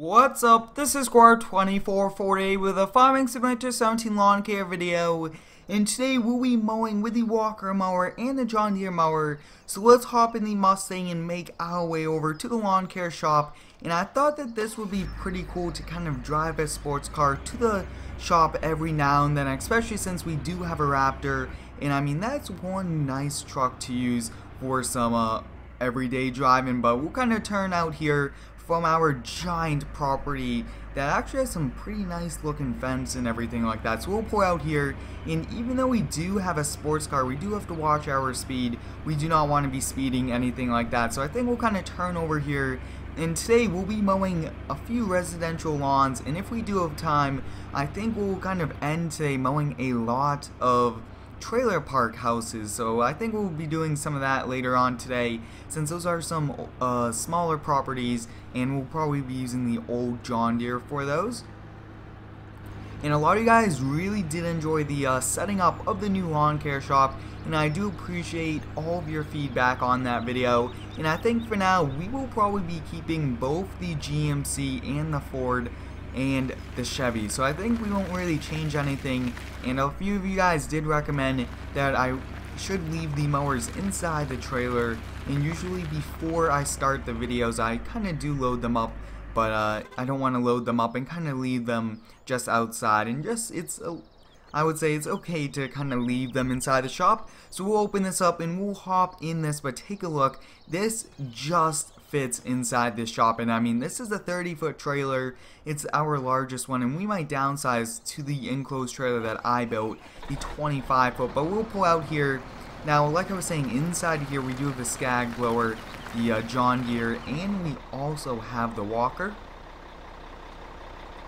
What's up? This is Square2448 with a Farming Simulator 17 lawn care video. And today we'll be mowing with the Walker mower and the John Deere mower. So let's hop in the Mustang and make our way over to the lawn care shop. And I thought that this would be pretty cool to kind of drive a sports car to the shop every now and then, especially since we do have a Raptor. And I mean, that's one nice truck to use for some uh, everyday driving. But we'll kind of turn out here from our giant property that actually has some pretty nice looking fence and everything like that. So we'll pull out here, and even though we do have a sports car, we do have to watch our speed. We do not want to be speeding, anything like that. So I think we'll kind of turn over here, and today we'll be mowing a few residential lawns, and if we do have time, I think we'll kind of end today mowing a lot of trailer park houses so I think we'll be doing some of that later on today since those are some uh, smaller properties and we'll probably be using the old John Deere for those. And a lot of you guys really did enjoy the uh, setting up of the new lawn care shop and I do appreciate all of your feedback on that video. And I think for now we will probably be keeping both the GMC and the Ford and the Chevy. So I think we won't really change anything. And a few of you guys did recommend that I should leave the mowers inside the trailer. And usually before I start the videos, I kind of do load them up. But uh, I don't want to load them up and kind of leave them just outside. And just, it's a I would say it's okay to kind of leave them inside the shop. So we'll open this up and we'll hop in this, but take a look. This just fits inside this shop. And I mean, this is a 30 foot trailer. It's our largest one, and we might downsize to the enclosed trailer that I built, the 25 foot. But we'll pull out here. Now, like I was saying, inside here we do have the Scag blower, the uh, John Deere, and we also have the Walker.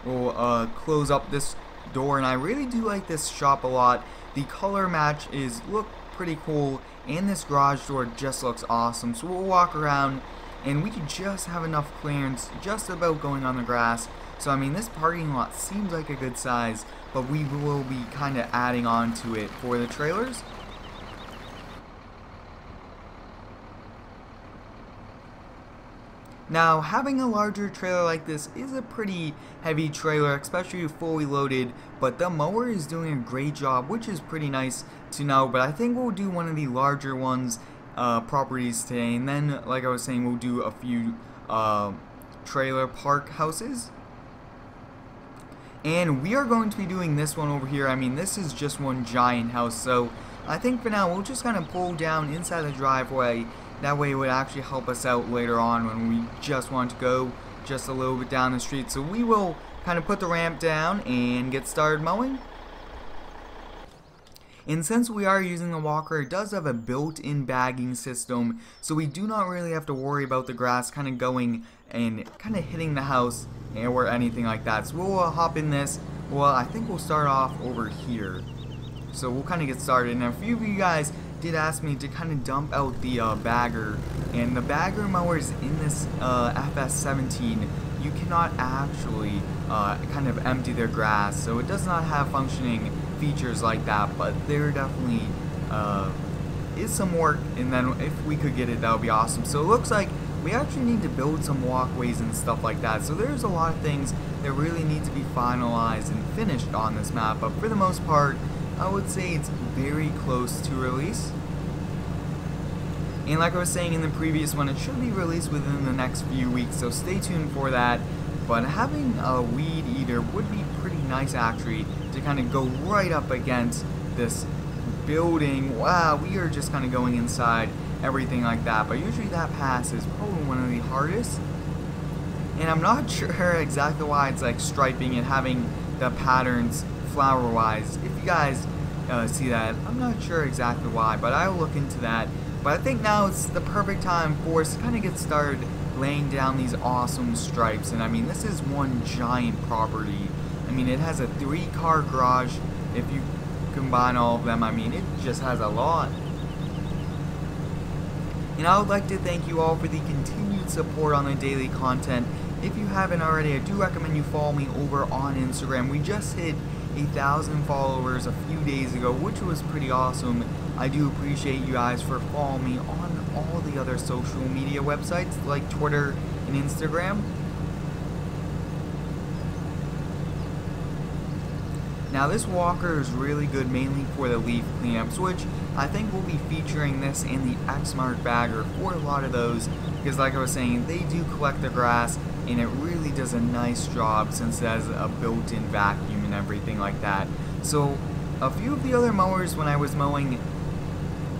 We'll uh, close up this door, and I really do like this shop a lot. The color match is look pretty cool, and this garage door just looks awesome. So we'll walk around and we just have enough clearance just about going on the grass. So I mean this parking lot seems like a good size, but we will be kind of adding on to it for the trailers. Now, having a larger trailer like this is a pretty heavy trailer, especially fully loaded, but the mower is doing a great job, which is pretty nice to know, but I think we'll do one of the larger ones uh, properties today, and then, like I was saying, we'll do a few uh, trailer park houses. And we are going to be doing this one over here. I mean, this is just one giant house, so I think for now we'll just kind of pull down inside the driveway. That way it would actually help us out later on when we just want to go just a little bit down the street. So we will kind of put the ramp down and get started mowing. And since we are using the walker, it does have a built-in bagging system, so we do not really have to worry about the grass kind of going and kind of hitting the house or anything like that. So we'll uh, hop in this. Well, I think we'll start off over here. So we'll kind of get started. And a few of you guys did ask me to kind of dump out the uh, bagger. And the bagger mowers in this uh, FS17, you cannot actually uh, kind of empty their grass. So it does not have functioning features like that, but there definitely uh, is some work, and then if we could get it, that would be awesome. So it looks like we actually need to build some walkways and stuff like that. So there's a lot of things that really need to be finalized and finished on this map, but for the most part, I would say it's very close to release. And like I was saying in the previous one, it should be released within the next few weeks, so stay tuned for that. But having a weed eater would be pretty nice actually to kind of go right up against this building. Wow, we are just kind of going inside, everything like that. But usually that pass is probably one of the hardest. And I'm not sure exactly why it's like striping and having the patterns flower-wise. If you guys uh, see that, I'm not sure exactly why, but I'll look into that. But I think now it's the perfect time for us to kind of get started laying down these awesome stripes. And I mean, this is one giant property I mean, it has a three-car garage. If you combine all of them, I mean, it just has a lot. And I would like to thank you all for the continued support on the daily content. If you haven't already, I do recommend you follow me over on Instagram. We just hit a thousand followers a few days ago, which was pretty awesome. I do appreciate you guys for following me on all the other social media websites like Twitter and Instagram. Now this walker is really good mainly for the leaf cleanups, which I think we'll be featuring this in the Exmark bagger for a lot of those, because like I was saying, they do collect the grass, and it really does a nice job since it has a built-in vacuum and everything like that. So a few of the other mowers when I was mowing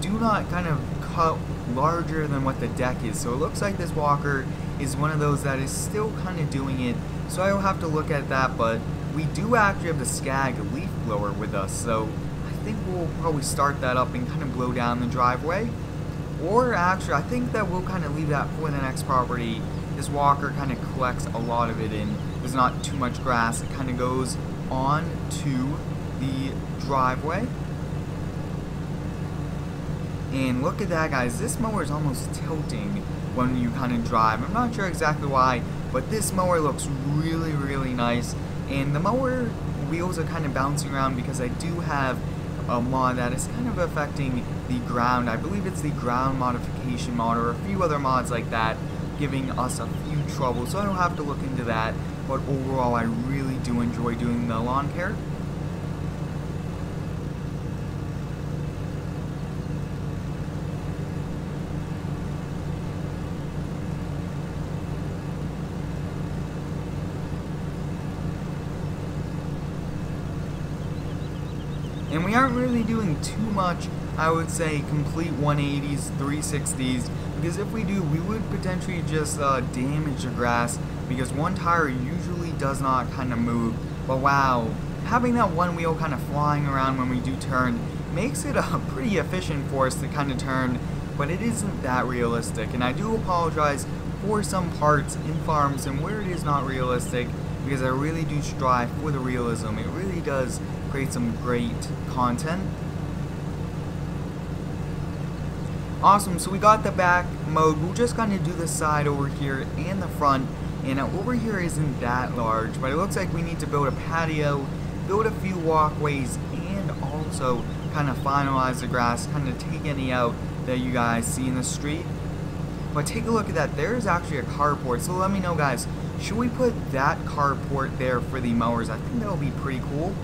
do not kind of cut larger than what the deck is. So it looks like this walker is one of those that is still kind of doing it. So I will have to look at that, but we do actually have the Scag leaf blower with us. So I think we'll probably start that up and kind of blow down the driveway. Or actually, I think that we'll kind of leave that for the next property. This walker kind of collects a lot of it in. There's not too much grass. It kind of goes on to the driveway. And look at that guys, this mower is almost tilting when you kind of drive. I'm not sure exactly why, but this mower looks really, really nice. And the mower wheels are kind of bouncing around because I do have a mod that is kind of affecting the ground. I believe it's the ground modification mod or a few other mods like that giving us a few trouble. So I don't have to look into that. But overall, I really do enjoy doing the lawn care. And we aren't really doing too much, I would say, complete 180s, 360s, because if we do, we would potentially just uh, damage the grass, because one tire usually does not kind of move. But wow, having that one wheel kind of flying around when we do turn makes it uh, pretty efficient for us to kind of turn, but it isn't that realistic. And I do apologize for some parts in farms and where it is not realistic, because I really do strive for the realism. It really does create some great content. Awesome, so we got the back mode. We're just to do the side over here and the front. And over here isn't that large, but it looks like we need to build a patio, build a few walkways, and also kind of finalize the grass, kind of take any out that you guys see in the street. But take a look at that. There's actually a carport. So let me know, guys. Should we put that carport there for the mowers? I think that'll be pretty cool.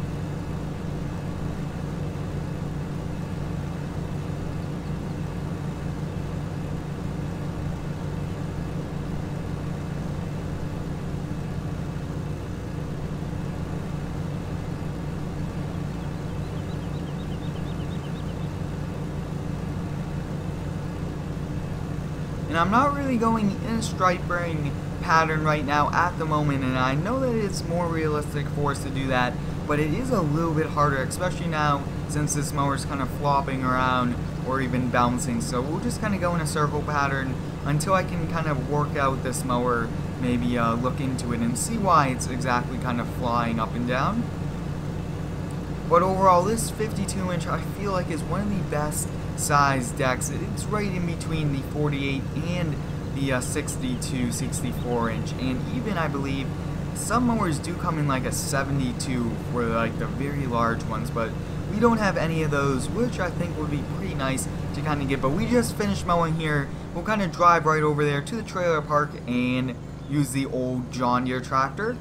I'm not really going in a stripe bearing pattern right now at the moment and I know that it's more realistic for us to do that but it is a little bit harder especially now since this mower is kind of flopping around or even bouncing. So we'll just kind of go in a circle pattern until I can kind of work out this mower maybe uh, look into it and see why it's exactly kind of flying up and down. But overall this 52 inch I feel like is one of the best size decks. It's right in between the 48 and the uh, 62, 64 inch, and even I believe some mowers do come in like a 72 for like the very large ones, but we don't have any of those, which I think would be pretty nice to kind of get. But we just finished mowing here. We'll kind of drive right over there to the trailer park and use the old John Deere tractor.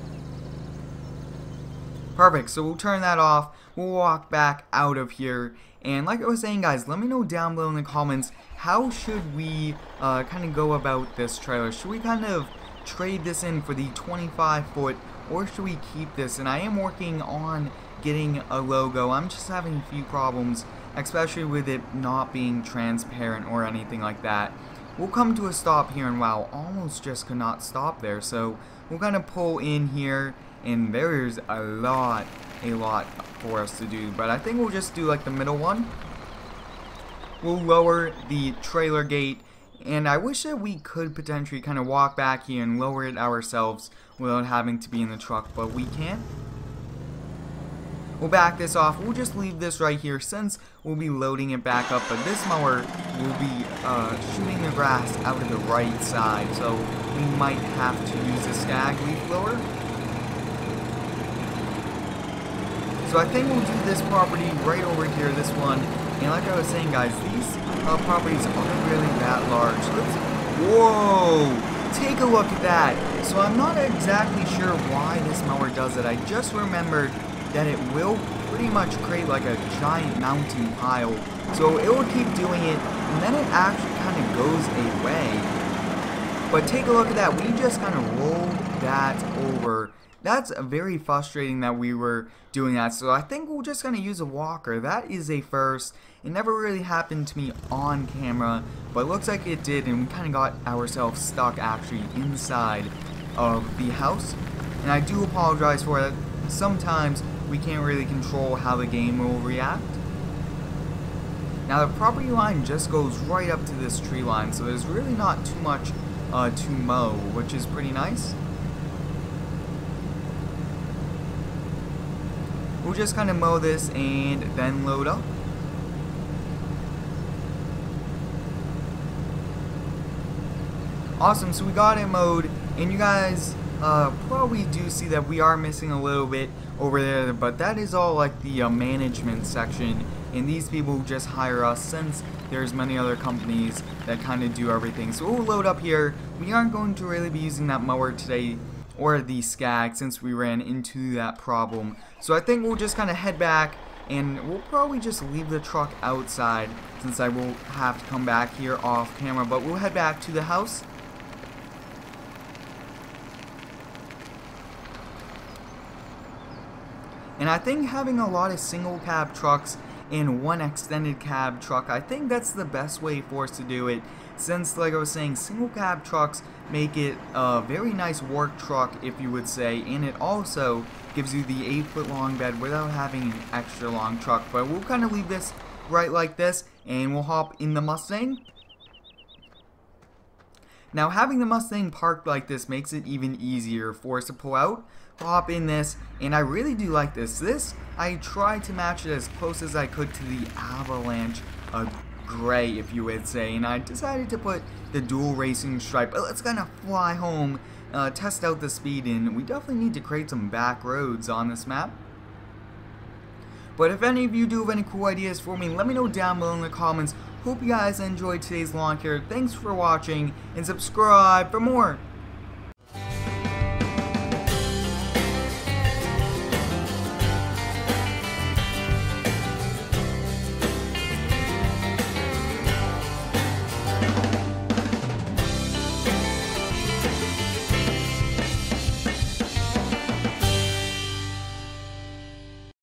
Perfect, so we'll turn that off. We'll walk back out of here and like I was saying guys, let me know down below in the comments, how should we uh, kind of go about this trailer? Should we kind of trade this in for the 25 foot or should we keep this? And I am working on getting a logo. I'm just having a few problems, especially with it not being transparent or anything like that. We'll come to a stop here and wow, almost just could not stop there. So we're going to pull in here and there's a lot, a lot for us to do. But I think we'll just do like the middle one. We'll lower the trailer gate. And I wish that we could potentially kind of walk back here and lower it ourselves without having to be in the truck, but we can't. We'll back this off. We'll just leave this right here since we'll be loading it back up. But this mower will be uh, shooting the grass out of the right side. So we might have to use a Scag leaf blower. So I think we'll do this property right over here, this one. And like I was saying, guys, these uh, properties aren't really that large. Let's, whoa! Take a look at that. So I'm not exactly sure why this mower does it. I just remembered that it will pretty much create like a giant mountain pile. So it will keep doing it, and then it actually kind of goes away. But take a look at that, we just kind of rolled that over. That's very frustrating that we were doing that, so I think we're just going to use a walker. That is a first. It never really happened to me on camera, but looks like it did, and we kind of got ourselves stuck actually inside of the house. And I do apologize for that. Sometimes we can't really control how the game will react. Now the property line just goes right up to this tree line, so there's really not too much uh, to mow, which is pretty nice. We'll just kind of mow this and then load up. Awesome, so we got it mowed, and you guys uh, well, we do see that we are missing a little bit over there, but that is all like the uh, management section, and these people just hire us since there's many other companies that kind of do everything. So we'll load up here. We aren't going to really be using that mower today, or the Scag, since we ran into that problem. So I think we'll just kind of head back, and we'll probably just leave the truck outside, since I will have to come back here off camera, but we'll head back to the house And I think having a lot of single cab trucks and one extended cab truck, I think that's the best way for us to do it. Since, like I was saying, single cab trucks make it a very nice work truck, if you would say, and it also gives you the 8 foot long bed without having an extra long truck. But we'll kind of leave this right like this, and we'll hop in the Mustang. Now having the Mustang parked like this makes it even easier for us to pull out, hop in this, and I really do like this. This, I tried to match it as close as I could to the Avalanche uh, gray, if you would say, and I decided to put the dual racing stripe. But let's kind of fly home, uh, test out the speed, and we definitely need to create some back roads on this map. But if any of you do have any cool ideas for me, let me know down below in the comments. Hope you guys enjoyed today's lawn care. Thanks for watching, and subscribe for more.